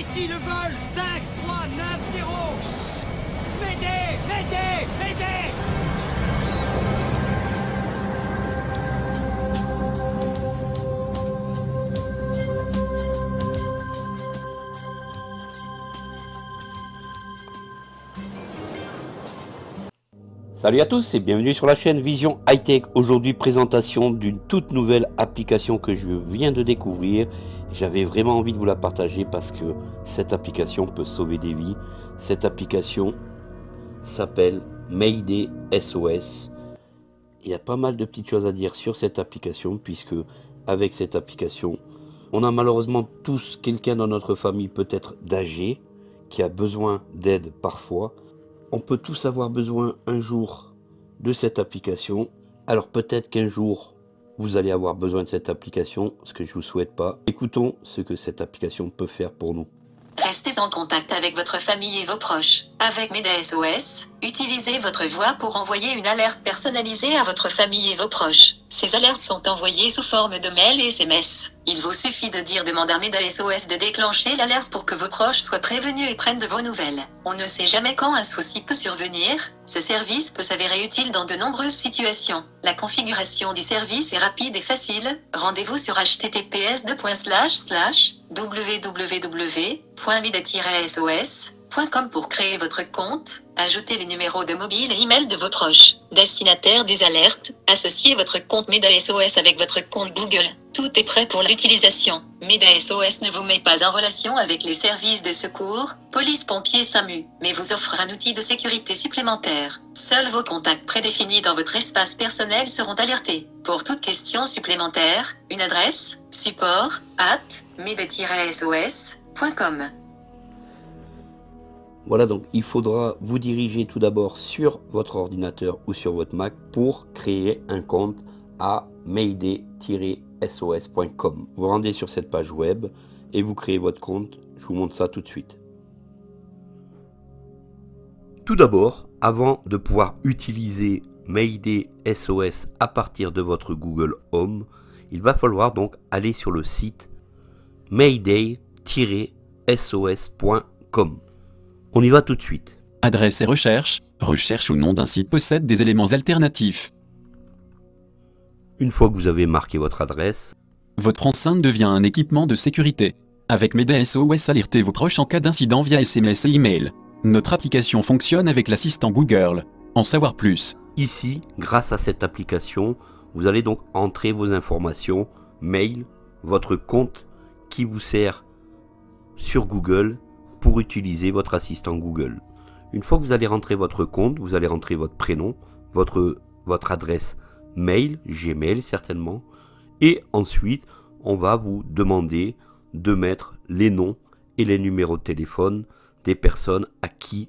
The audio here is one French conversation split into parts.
Ici le vol 5390 M'aidez M'aidez M'aidez Salut à tous et bienvenue sur la chaîne Vision High Tech. Aujourd'hui, présentation d'une toute nouvelle application que je viens de découvrir. J'avais vraiment envie de vous la partager parce que cette application peut sauver des vies. Cette application s'appelle Mayday SOS. Il y a pas mal de petites choses à dire sur cette application puisque avec cette application, on a malheureusement tous quelqu'un dans notre famille peut-être d'âgé qui a besoin d'aide parfois on peut tous avoir besoin un jour de cette application. Alors peut-être qu'un jour, vous allez avoir besoin de cette application, ce que je ne vous souhaite pas. Écoutons ce que cette application peut faire pour nous. Restez en contact avec votre famille et vos proches. Avec MEDA SOS, utilisez votre voix pour envoyer une alerte personnalisée à votre famille et vos proches. Ces alertes sont envoyées sous forme de mail et SMS. Il vous suffit de dire demander à MEDA SOS de déclencher l'alerte pour que vos proches soient prévenus et prennent de vos nouvelles. On ne sait jamais quand un souci peut survenir. Ce service peut s'avérer utile dans de nombreuses situations. La configuration du service est rapide et facile. Rendez-vous sur https www.mida-sos.com pour créer votre compte, ajouter les numéros de mobile et email de vos proches, destinataire des alertes, associer votre compte MEDA SOS avec votre compte Google. Tout est prêt pour l'utilisation. MEDA SOS ne vous met pas en relation avec les services de secours, police, pompiers, SAMU, mais vous offre un outil de sécurité supplémentaire. Seuls vos contacts prédéfinis dans votre espace personnel seront alertés. Pour toute question supplémentaire, une adresse, support, at, meda-sos.com. Voilà donc il faudra vous diriger tout d'abord sur votre ordinateur ou sur votre Mac pour créer un compte à mayday-sos.com. Vous rendez sur cette page web et vous créez votre compte. Je vous montre ça tout de suite. Tout d'abord, avant de pouvoir utiliser Mayday SOS à partir de votre Google Home, il va falloir donc aller sur le site mayday-sos.com. On y va tout de suite. Adresse et recherche. Recherche ou nom d'un site possède des éléments alternatifs. Une fois que vous avez marqué votre adresse, Votre enceinte devient un équipement de sécurité. Avec MEDA SOS, alertez vos proches en cas d'incident via SMS et email. Notre application fonctionne avec l'assistant Google. En savoir plus. ici, grâce à cette application, vous allez donc entrer vos informations, mail, votre compte qui vous sert sur Google pour utiliser votre assistant Google. Une fois que vous allez rentrer votre compte, vous allez rentrer votre prénom, votre, votre adresse mail, Gmail certainement, et ensuite on va vous demander de mettre les noms et les numéros de téléphone des personnes à qui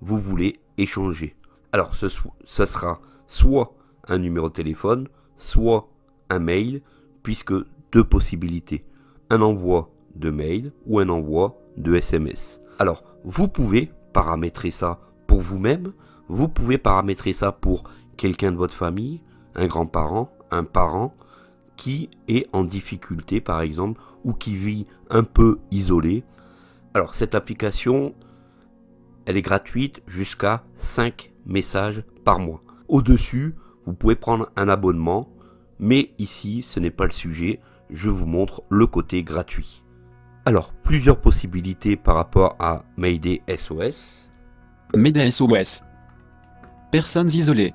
vous voulez échanger. Alors ce, sera soit un numéro de téléphone, soit un mail, puisque deux possibilités. Un envoi de mail ou un envoi de SMS. Alors, vous pouvez paramétrer ça pour vous-même, vous pouvez paramétrer ça pour quelqu'un de votre famille, un grand-parent, un parent qui est en difficulté par exemple ou qui vit un peu isolé. Alors, cette application, elle est gratuite jusqu'à 5 messages par mois. Au-dessus, vous pouvez prendre un abonnement, mais ici, ce n'est pas le sujet, je vous montre le côté gratuit. Alors, plusieurs possibilités par rapport à Mayday SOS. MEDA SOS. Personnes isolées.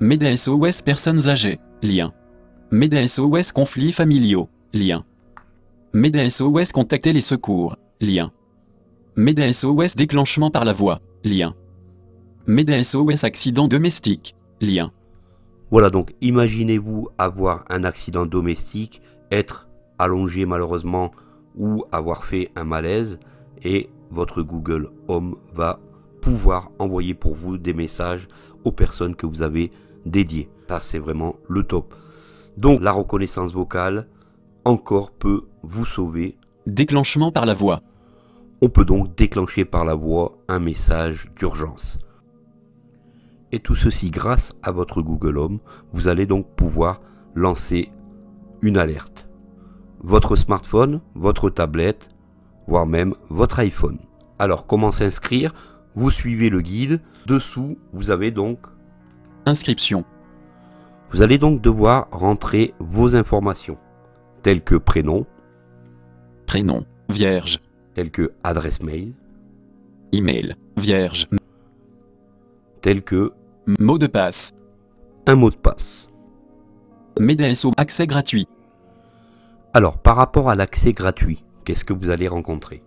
MEDA SOS personnes âgées. Lien. MEDA SOS conflits familiaux. Lien. MEDA SOS contacter les secours. Lien. MEDA SOS déclenchement par la voix. Lien. MEDA SOS accident domestique. Lien. Voilà donc, imaginez-vous avoir un accident domestique, être allongé malheureusement ou avoir fait un malaise et votre Google Home va pouvoir envoyer pour vous des messages aux personnes que vous avez dédiées. Ça c'est vraiment le top. Donc la reconnaissance vocale encore peut vous sauver. Déclenchement par la voix. On peut donc déclencher par la voix un message d'urgence. Et tout ceci grâce à votre Google Home, vous allez donc pouvoir lancer une alerte. Votre smartphone, votre tablette, voire même votre iPhone. Alors comment s'inscrire? Vous suivez le guide. Dessous, vous avez donc... Inscription. Vous allez donc devoir rentrer vos informations, telles que prénom, Prénom. Vierge. telles que adresse mail, Email. Vierge. telles que Mot de passe. un mot de passe. MEDASO. Accès gratuit. Alors, par rapport à l'accès gratuit, qu'est-ce que vous allez rencontrer?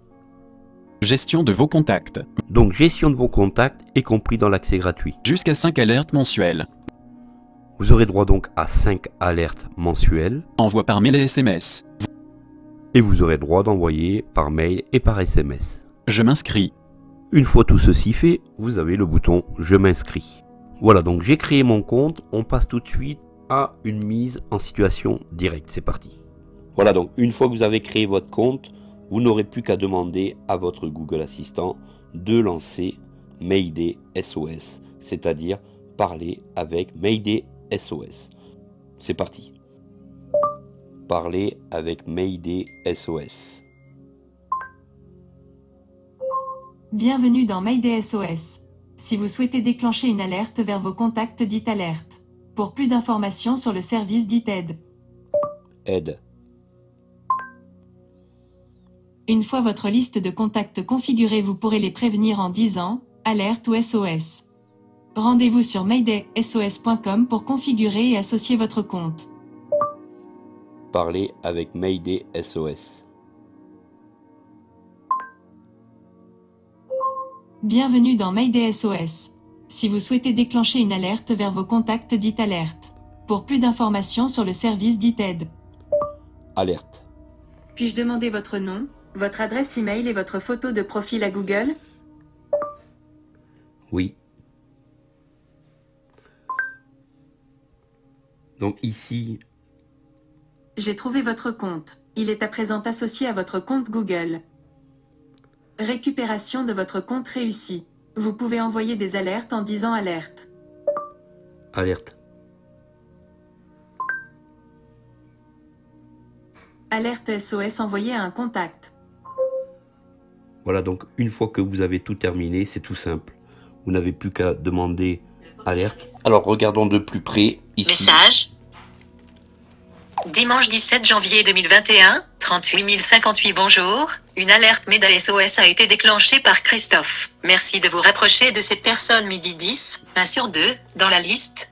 Gestion de vos contacts. Donc, gestion de vos contacts est compris dans l'accès gratuit. Jusqu'à 5 alertes mensuelles. Vous aurez droit donc à 5 alertes mensuelles Envoi par mail et SMS. et vous aurez droit d'envoyer par mail et par SMS. Je m'inscris. Une fois tout ceci fait, vous avez le bouton Je m'inscris. Voilà, donc j'ai créé mon compte. On passe tout de suite à une mise en situation directe. C'est parti. Voilà, donc une fois que vous avez créé votre compte, vous n'aurez plus qu'à demander à votre Google Assistant de lancer Mayday SOS, c'est-à-dire parler avec Mayday SOS. C'est parti. Parler avec Mayday SOS. Bienvenue dans Mayday SOS. Si vous souhaitez déclencher une alerte vers vos contacts, dites alerte. Pour plus d'informations sur le service, dites aide. Aide. Une fois votre liste de contacts configurée, vous pourrez les prévenir en disant alerte ou SOS. Rendez-vous sur maydaysos.com pour configurer et associer votre compte. Parler avec Mayday SOS. Bienvenue dans Mayday SOS. Si vous souhaitez déclencher une alerte vers vos contacts, dites alerte. Pour plus d'informations sur le service, dites aide. Alerte. Puis-je demander votre nom, votre adresse email et votre photo de profil à Google Oui. Donc ici, J'ai trouvé votre compte. Il est à présent associé à votre compte Google. Récupération de votre compte réussi. Vous pouvez envoyer des alertes en disant alerte. alerte. Alerte SOS envoyée à un contact. Voilà, donc une fois que vous avez tout terminé, c'est tout simple. Vous n'avez plus qu'à demander alerte. Alors regardons de plus près ici. Message. Dimanche 17 janvier 2021, 38 058 bonjour. Une alerte MEDA SOS a été déclenchée par Christophe. Merci de vous rapprocher de cette personne midi 10, 1 sur 2, dans la liste.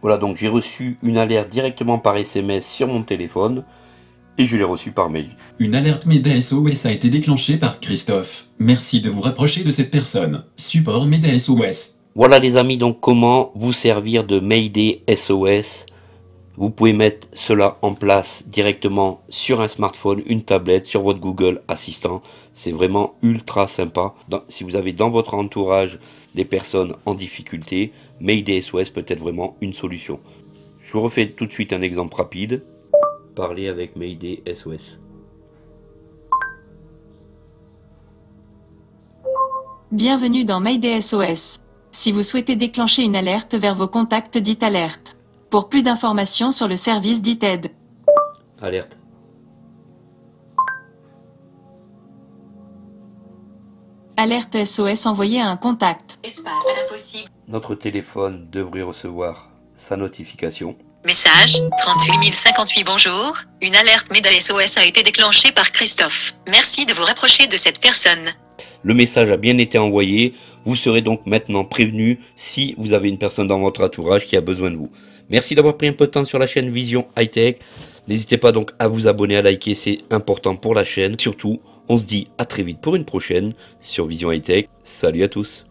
Voilà, donc j'ai reçu une alerte directement par SMS sur mon téléphone et je l'ai reçue par mail. Une alerte MEDA SOS a été déclenchée par Christophe. Merci de vous rapprocher de cette personne. Support MEDA SOS. Voilà les amis, donc comment vous servir de Mayday SOS. Vous pouvez mettre cela en place directement sur un smartphone, une tablette, sur votre Google Assistant. C'est vraiment ultra sympa. Dans- si vous avez dans votre entourage des personnes en difficulté, Mayday SOS peut être vraiment une solution. Je vous refais tout de suite un exemple rapide. Parler avec Mayday SOS. Bienvenue dans Mayday SOS. Si vous souhaitez déclencher une alerte vers vos contacts, dites alerte. Pour plus d'informations sur le service, dites aide. Alerte. Alerte SOS envoyée à un contact. Espace impossible. Notre téléphone devrait recevoir sa notification. Message 38 058 bonjour. Une alerte MEDA SOS a été déclenchée par Christophe. Merci de vous rapprocher de cette personne. Le message a bien été envoyé. Vous serez donc maintenant prévenu si vous avez une personne dans votre entourage qui a besoin de vous. Merci d'avoir pris un peu de temps sur la chaîne Vision High Tech. N'hésitez pas donc à vous abonner, à liker, c'est important pour la chaîne. Surtout, on se dit à très vite pour une prochaine sur Vision High Tech. Salut à tous.